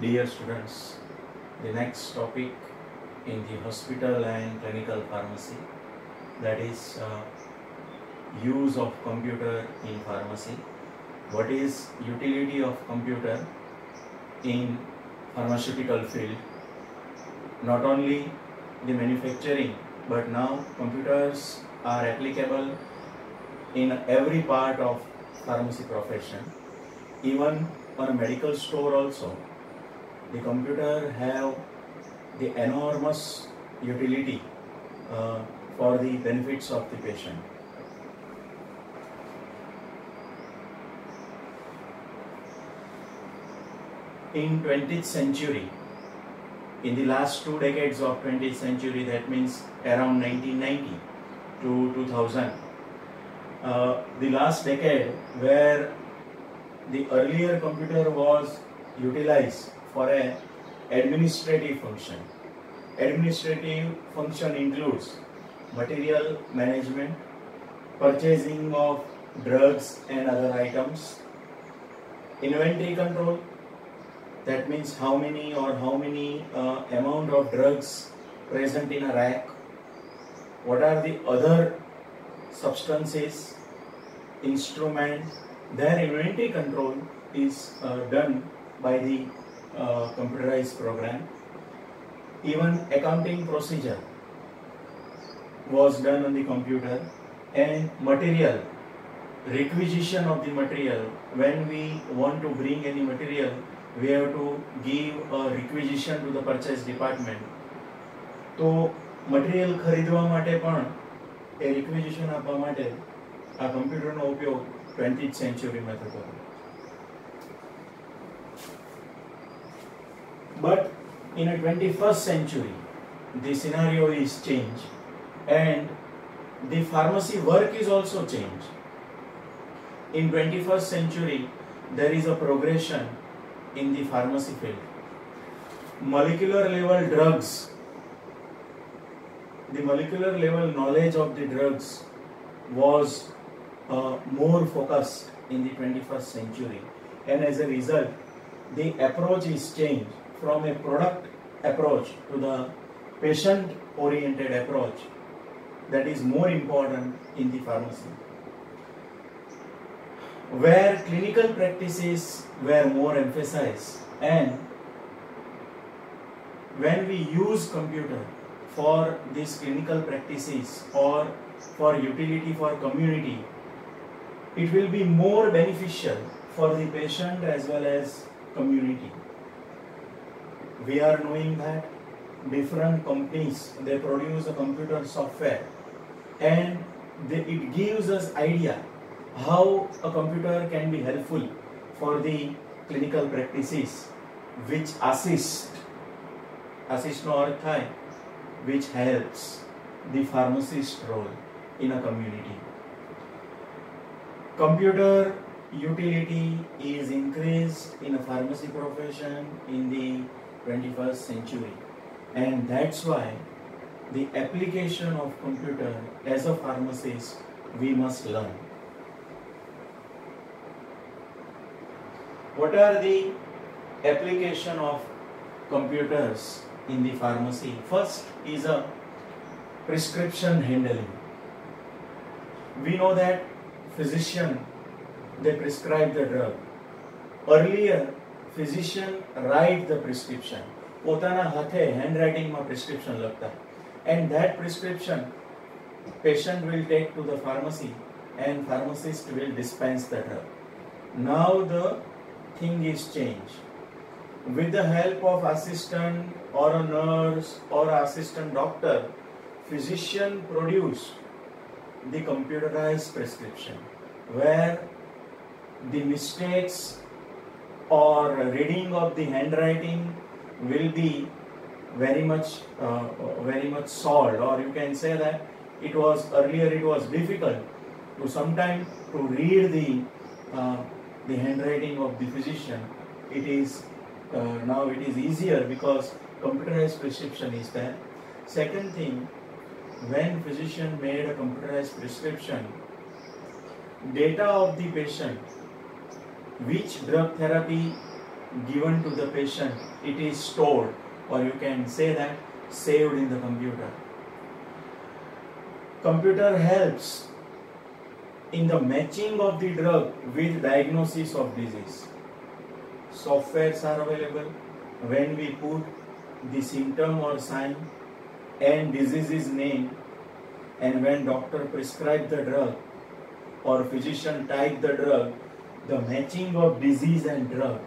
Dear students, the next topic in the hospital and clinical pharmacy that is uh, use of computer in pharmacy. What is utility of computer in pharmaceutical field? Not only the manufacturing but now computers are applicable in every part of pharmacy profession even on a medical store also the computer have the enormous utility uh, for the benefits of the patient. In 20th century in the last two decades of 20th century that means around 1990 to 2000 uh, the last decade where the earlier computer was utilized for a administrative function. Administrative function includes material management purchasing of drugs and other items inventory control that means how many or how many uh, amount of drugs present in a rack what are the other substances instrument their inventory control is uh, done by the uh, computerized program even accounting procedure was done on the computer and material requisition of the material when we want to bring any material we have to give a requisition to the purchase department તો material ખરીદવા માટે પણ એ requisition આપવા માટે આ કમ્પ્યુટરનો ઉપયોગ twenty સેન્ચુરીમાં થતો હતો But in a 21st century, the scenario is changed and the pharmacy work is also changed. In 21st century, there is a progression in the pharmacy field. Molecular level drugs, the molecular level knowledge of the drugs was uh, more focused in the 21st century and as a result the approach is changed from a product approach to the patient oriented approach that is more important in the pharmacy. Where clinical practices were more emphasized and when we use computer for these clinical practices or for utility for community it will be more beneficial for the patient as well as community we are knowing that different companies they produce a computer software and they, it gives us idea how a computer can be helpful for the clinical practices which assist assist no અર્થ થાય which helps the pharmacist role in a community computer utility is increased in a pharmacy profession in the 21st century. And that's why the application of computer as a pharmacist we must learn. What are the application of computers in the pharmacy? First is a prescription handling. We know that physician they prescribe the drug. Earlier physician write the prescription પોતાના હાથે હેન્ડરાઇટિંગમાં prescription લખતા and that prescription patient will take to the pharmacy and pharmacist will dispense the drug now the thing is changed with the help of assistant or a nurse or assistant doctor physician produce the computerized prescription where the mistakes or reading of the handwriting will be very much uh, very much solved. Or you can say that it was earlier it was difficult to sometimes to read the uh, the handwriting of the physician. It is uh, now it is easier because computerized prescription is there. Second thing when physician made a computerized prescription data of the patient which drug therapy given to the patient, it is stored, or you can say that saved in the computer. Computer helps in the matching of the drug with diagnosis of disease. Softwares are available when we put the symptom or sign and disease's name and when doctor prescribe the drug or physician type the drug the matching of disease and drug.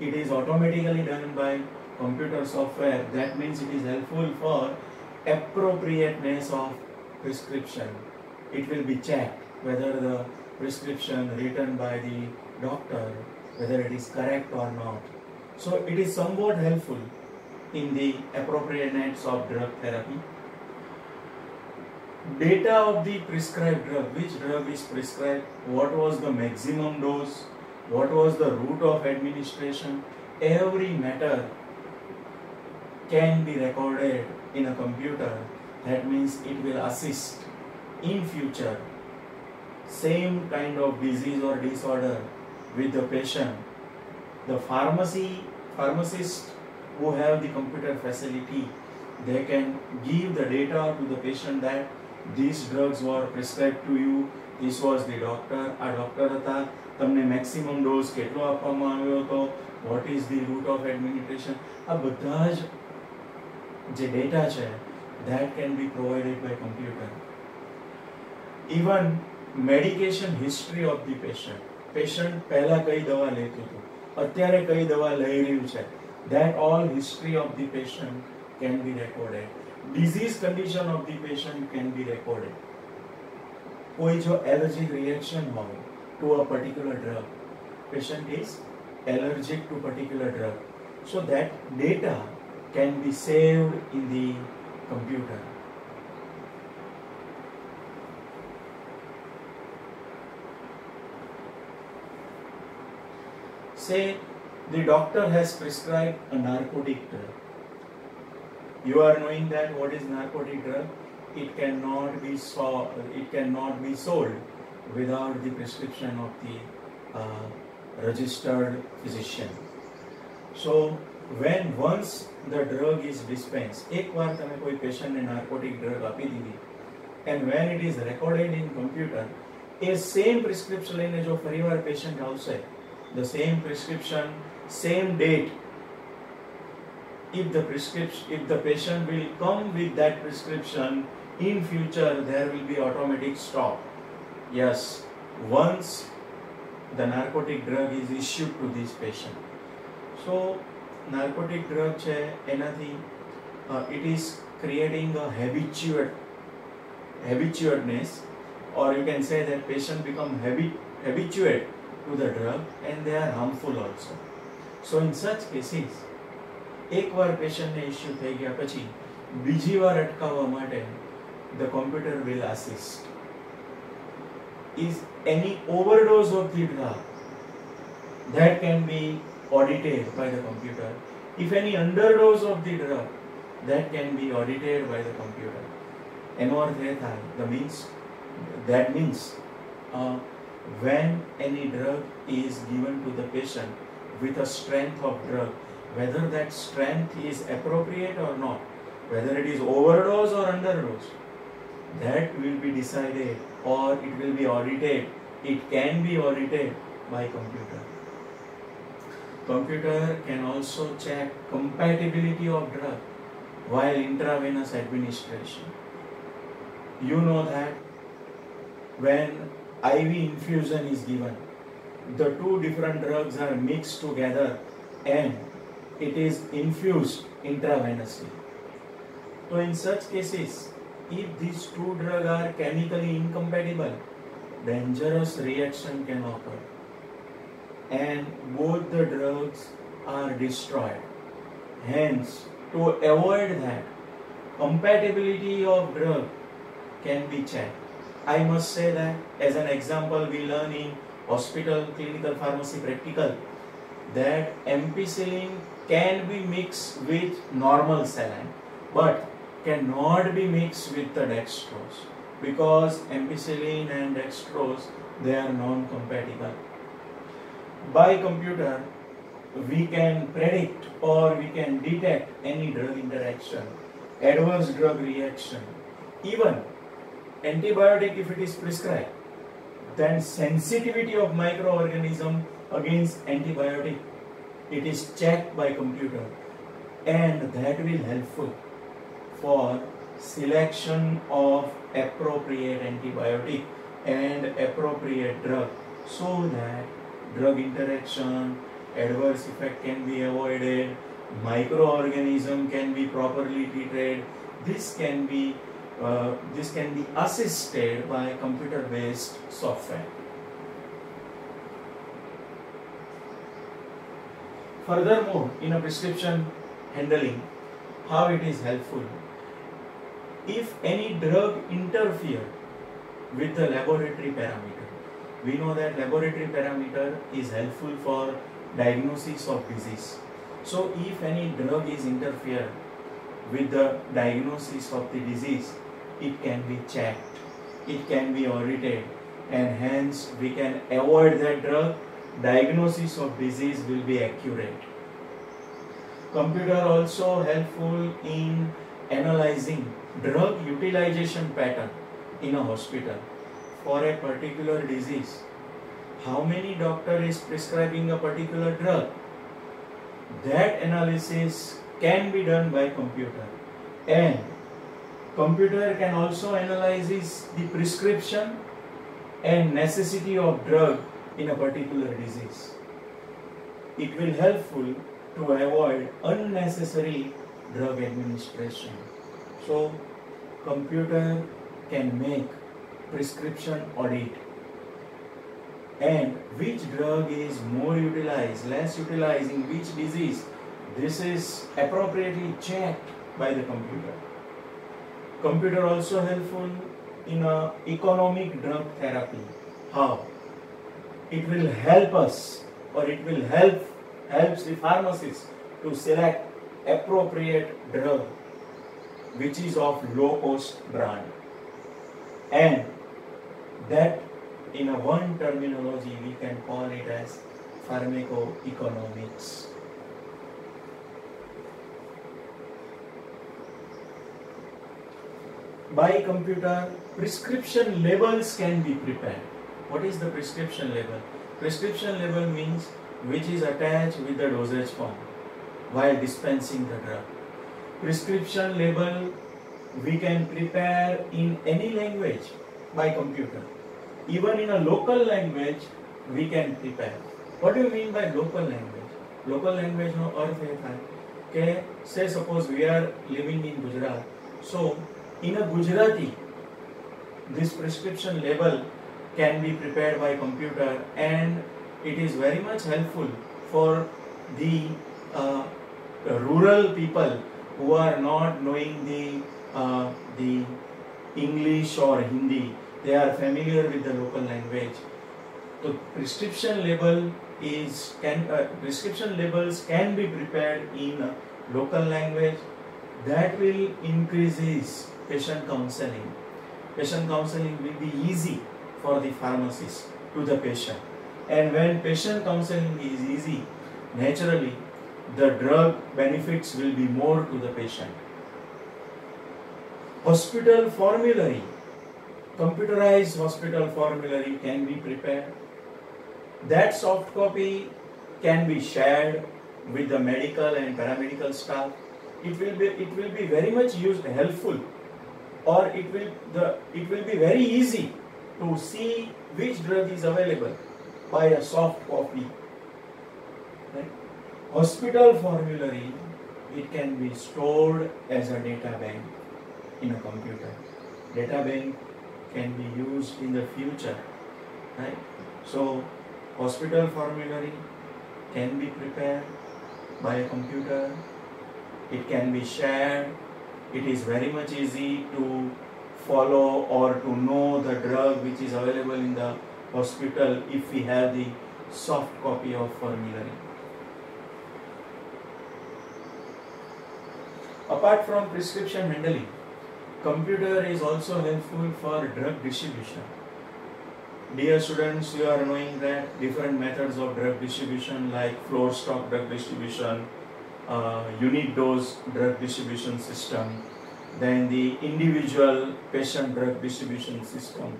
It is automatically done by computer software. That means it is helpful for appropriateness of prescription. It will be checked whether the prescription written by the doctor whether it is correct or not. So it is somewhat helpful in the appropriateness of drug therapy data of the prescribed drug which drug is prescribed what was the maximum dose what was the route of administration every matter can be recorded in a computer. That means it will assist in future. Same kind of disease or disorder with the patient. The pharmacy pharmacist who have the computer facility they can give the data to the patient that these drugs were prescribe to you this was the doctor આ doctor હતા. તમને maximum dose કેટલો આપવામાં આવ્યો હતો? What is the route of administration આ બધા જ જે ડેટા છે that can be provided by computer even medication history of the patient patient પહેલાં કઈ દવા લેતું હતું? અત્યારે કઈ દવા લઈ રહ્યું છે? That all history of the patient can be recorded disease condition of the patient can be recorded कोई जो एलर्जिक रिएक्शन हो to a particular drug patient is allergic to particular drug so that data can be saved in the computer say the doctor has prescribed a narcotic drug You are knowing that what is narcotic drug? It cannot be so, it cannot be sold without the prescription of the uh, registered physician. So when once the drug is dispensed, એકવાર તમે કોઈ પેશન્ટને narcotic drug આપી દીધી and when it is recorded in computer, a same prescription લઈને જો ફરીવાર patient આવશે the same prescription, same date. If the prescription, if the patient will come with that prescription in future, there will be automatic stop. Yes, once the narcotic drug is issued to this patient. So, narcotic drug છે એનાથી uh, it is creating a habituate habituateness or you can say that patient become habit habituate to the drug and they are harmful also. So in such cases, એકવાર પેશન્ટને issue થઈ ગયા પછી બીજી વાર અટકાવવા માટે the computer will assist. Is any overdose of the drug that can be audited by the computer. If any underdose of the drug that can be audited by the computer. એનો અર્થ એ થાય the means that means uh, when any drug is given to the patient with a strength of drug, whether that strength is appropriate or not, whether it is overdose or underdose, that will be decided or it will be audited. It can be audited by computer. Computer can also check compatibility of drug while intravenous administration. You know that when IV infusion is given. The two different drugs are mixed together and it is infused intravenously. So, in such cases, if these two drugs are chemically incompatible, dangerous reaction can occur and both the drugs are destroyed. Hence, to avoid that, compatibility of drug can be checked. I must say that as an example we learn in hospital clinical pharmacy practical that ampicillin can be mixed with normal saline but cannot be mixed with the dextrose because ampicillin and dextrose they are non-compatible. By computer we can predict or we can detect any drug interaction, adverse drug reaction, even antibiotic if it is prescribed, then sensitivity of microorganism against antibiotic, it is checked by computer. And that will helpful for selection of appropriate antibiotic and appropriate drug so that drug interaction adverse effect can be avoided microorganism can be properly treated. This can be uh, this can be assisted by computer based software furthermore in a prescription handling how it is helpful if any drug interfere with the laboratory parameter. We know that laboratory parameter is helpful for diagnosis of disease. So if any drug is interfere with the diagnosis of the disease, it can be checked, it can be audited and hence we can avoid that drug, diagnosis of disease will be accurate. Computer also helpful in analyzing drug utilization pattern in a hospital for a particular disease. How many doctor is prescribing a particular drug? That analysis can be done by computer and computer can also analyze the prescription and necessity of drug in a particular disease. It will helpful to avoid unnecessary drug administration. So computer can make prescription audit and which drug is more utilized, less utilized in which disease. This is appropriately checked by the computer. Computer also helpful in a economic drug therapy. How? It will help us or it will help helps the pharmacist to select appropriate drug which is of low cost brand. And that in a one terminology we can call it as pharmacoeconomics. By computer prescription labels can be prepared what is the prescription label? Prescription label means which is attached with the dosage form while dispensing the drug. Prescription label we can prepare in any language by computer. Even in a local language we can prepare. What do you mean by local language? Local language no અર્થ hai. Okay, say suppose we are living in Gujarat. So in a Gujarati, this prescription label can be prepared by computer and it is very much helpful for the uh, rural people who are not knowing the uh, the English or Hindi, they are familiar with the local language. So prescription label is can uh, prescription labels can be prepared in local language. That will increases patient counseling. Patient counseling will be easy for the pharmacist to the patient. And when patient counseling is easy, naturally the drug benefits will be more to the patient. Hospital formulary, computerized hospital formulary can be prepared. That soft copy can be shared with the medical and paramedical staff. It will be it will be very much used helpful, or it will the it will be very easy to see which drug is available by a soft copy. Right? hospital formulary it can be stored as a data bank in a computer data bank can be used in the future right so hospital formulary can be prepared by a computer it can be shared it is very much easy to follow or to know the drug which is available in the hospital if we have the soft copy of formulary Apart from prescription handling, computer is also helpful for drug distribution. Dear students, you are knowing that different methods of drug distribution like floor stock drug distribution, uh, unit dose drug distribution system, then the individual patient drug distribution system.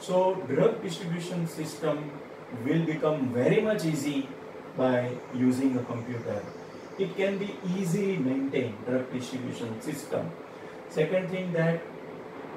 So drug distribution system will become very much easy by using a computer. It can be easily maintained drug distribution system. Second thing that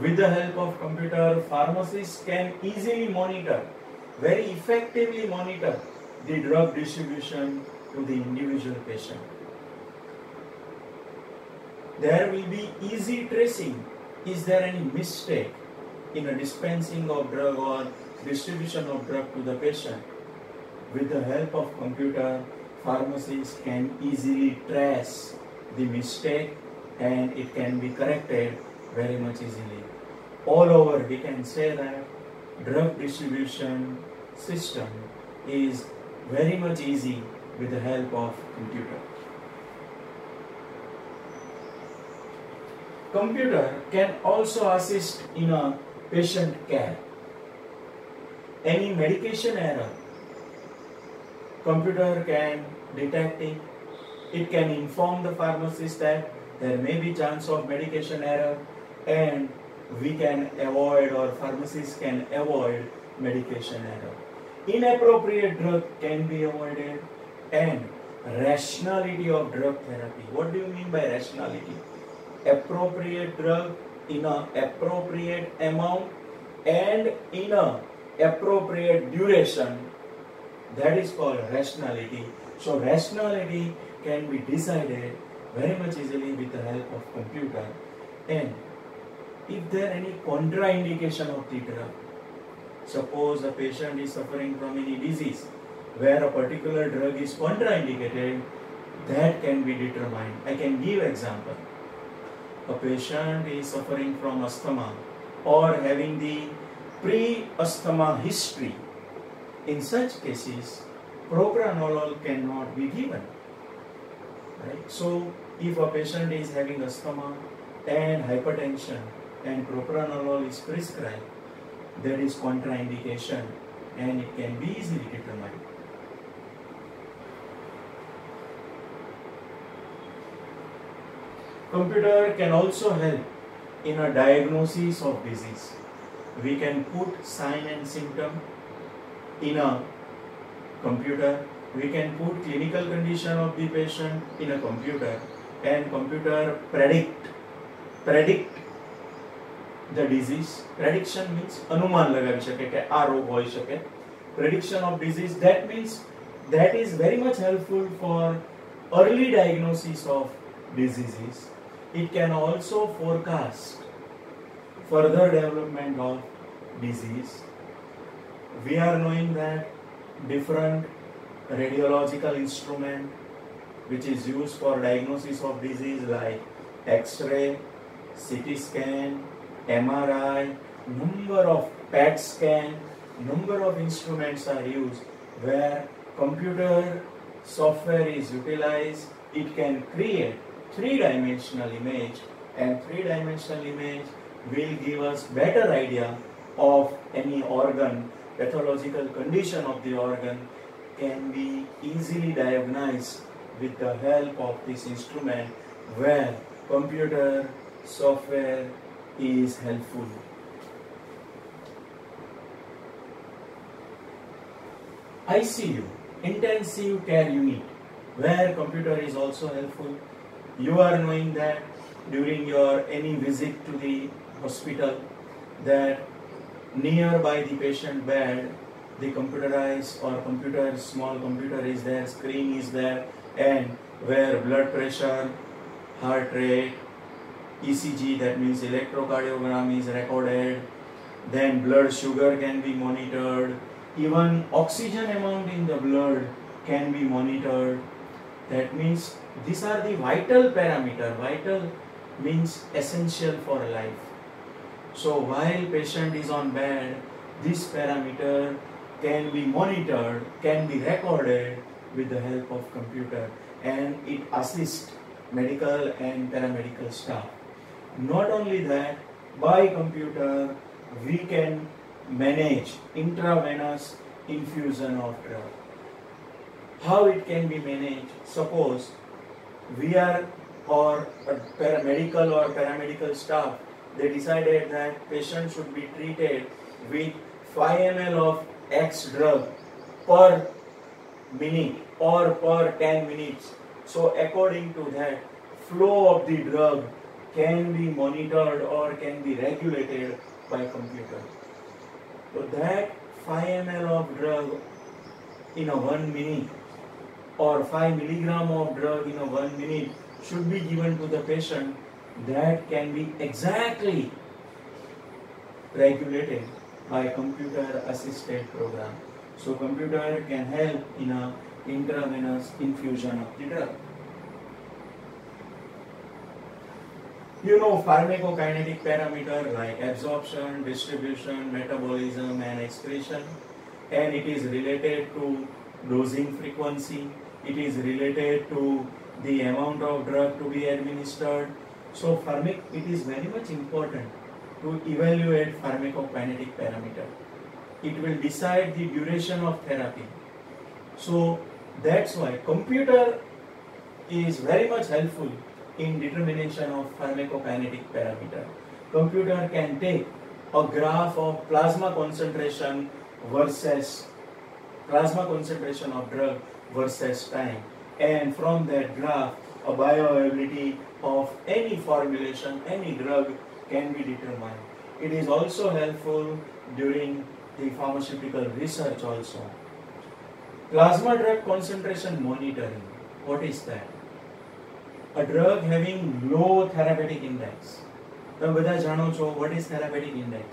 with the help of computer, pharmacists can easily monitor, very effectively monitor the drug distribution to the individual patient. There will be easy tracing. Is there any mistake in a dispensing of drug or distribution of drug to the patient? With the help of computer, pharmacists can easily trace the mistake and it can be corrected very much easily. All over we can say that drug distribution system is very much easy with the help of computer. Computer can also assist in a patient care. Any medication error, computer can detect it. It can inform the pharmacist that there may be chance of medication error and we can avoid or pharmacists can avoid medication error. Inappropriate drug can be avoided and rationality of drug therapy. What do you mean by rationality? Appropriate drug in a appropriate amount and in a appropriate duration. That is called rationality. So rationality can be decided very much easily with the help of computer and if there any contraindication of the drug. Suppose a patient is suffering from any disease where a particular drug is contraindicated, that can be determined. I can give example. A patient is suffering from asthma or having the pre-asthma history. In such cases, propranolol cannot be given. Right? So, if a patient is having asthma and hypertension, and propranolol is prescribed, there is contraindication and it can be easily determined. Computer can also help in a diagnosis of disease. We can put sign and symptom in a computer. We can put clinical condition of the patient in a computer and computer predict predict the disease. Prediction means anuman lagavi shake ke aa rog hoy shake. Prediction of disease that means that is very much helpful for early diagnosis of diseases it can also forecast further development of disease we are knowing that different radiological instrument which is used for diagnosis of disease like x-ray ct scan MRI, number of PET scan, number of instruments are used where computer software is utilized. It can create three-dimensional image and three-dimensional image will give us better idea of any organ, pathological condition of the organ can be easily diagnosed with the help of this instrument where computer software is helpful. ICU, intensive care unit, where computer is also helpful. You are knowing that during your any visit to the hospital that nearby the patient bed the computerized or computer small computer is there screen is there and where blood pressure heart rate ECG, that means electrocardiogram is recorded, then blood sugar can be monitored, even oxygen amount in the blood can be monitored. That means these are the vital parameter. Vital means essential for life. So while patient is on bed, this parameter can be monitored, can be recorded with the help of computer and it assists medical and paramedical staff. Not only that, by computer we can manage intravenous infusion of drug. How it can be managed? Suppose we are or paramedical or paramedical staff they decided that patient should be treated with 5 ml of X drug per minute or per 10 minutes. So according to that, flow of the drug can be monitored or can be regulated by computer. So that 5 ml of drug in a 1 minute or 5 milligram of drug in a 1 minute should be given to the patient that can be exactly regulated by computer assisted program. So computer can help in a intravenous infusion of the drug. You know pharmacokinetic parameter like absorption, distribution, metabolism and excretion and it is related to dosing frequency, it is related to the amount of drug to be administered. So pharmac it is very much important to evaluate pharmacokinetic parameter. It will decide the duration of therapy. So that's why computer is very much helpful in determination of pharmacokinetic parameter. Computer can take a graph of plasma concentration versus plasma concentration of drug versus time and from that graph a bioavailability of any formulation, any drug can be determined. It is also helpful during the pharmaceutical research also. Plasma drug concentration monitoring. What is that? A drug having low therapeutic index. તમે બધા જાણો છો what is therapeutic index?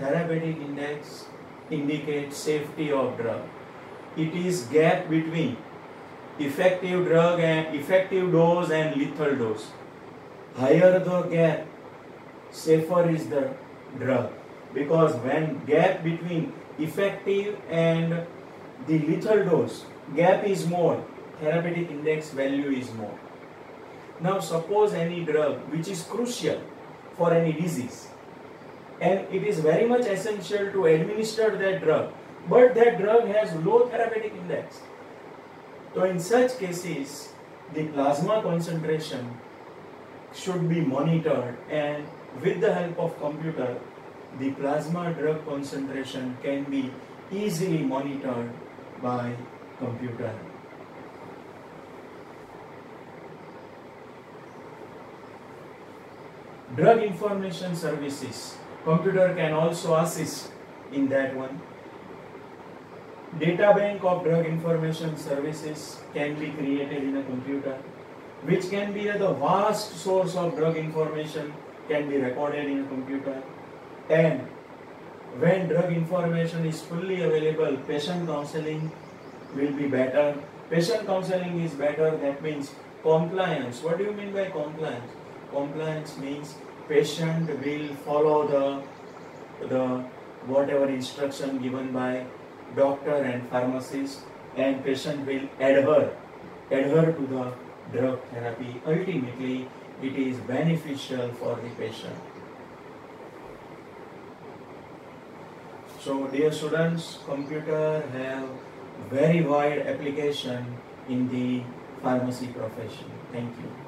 Therapeutic index indicates safety of drug. it is gap between effective drug and effective dose and lethal dose. Higher the gap, safer is the drug. Because when gap between effective and the lethal dose gap is more. Therapeutic index value is more. Now suppose any drug which is crucial for any disease and it is very much essential to administer that drug but that drug has low therapeutic index so in such cases the plasma concentration should be monitored and with the help of computer the plasma drug concentration can be easily monitored by computer. Drug information services. Computer can also assist in that one. Data bank of drug information services can be created in a computer, which can be the vast source of drug information can be recorded in a computer. And when drug information is fully available, patient counseling will be better. Patient counseling is better, that means compliance. What do you mean by compliance? Compliance means patient will follow the, the whatever instruction given by doctor and pharmacist and patient will adhere, adhere to the drug therapy. Ultimately, it is beneficial for the patient. So dear students, computer have very wide application in the pharmacy profession. Thank you.